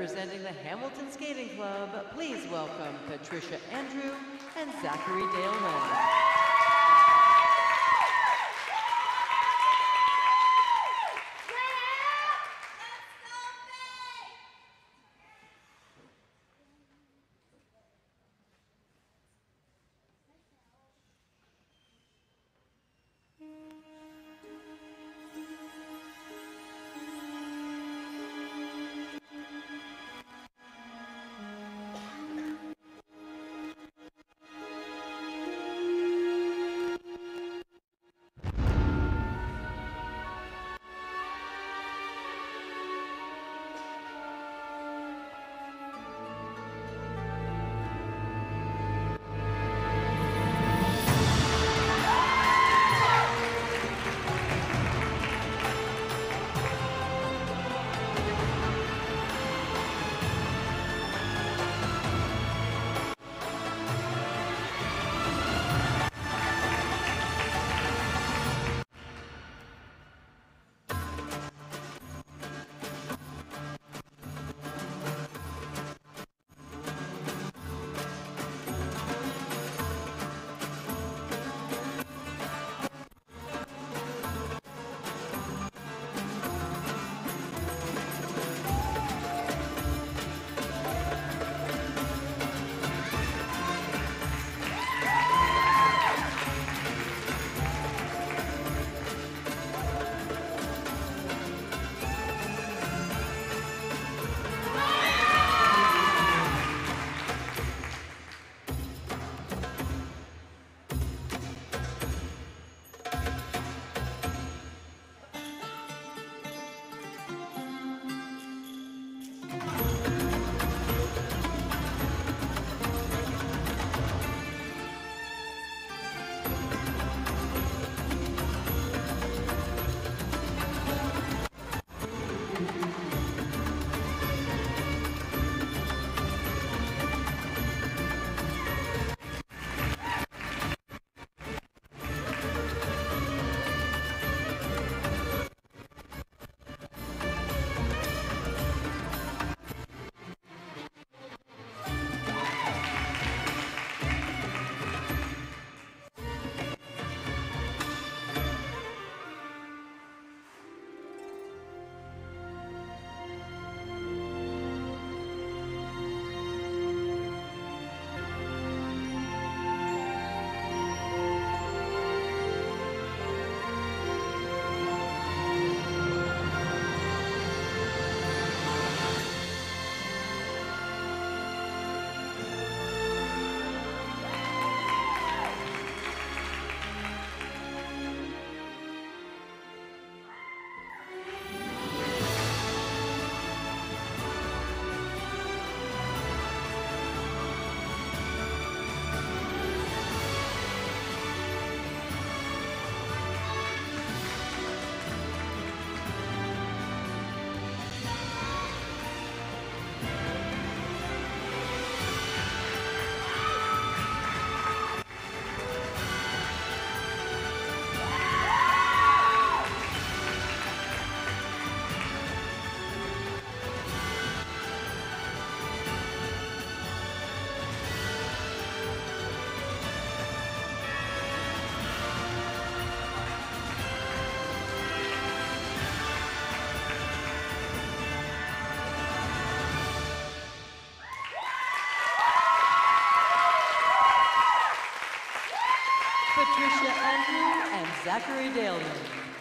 representing the Hamilton Skating Club, please welcome Patricia Andrew and Zachary Daleman. Patricia Andrew and Zachary Daleman.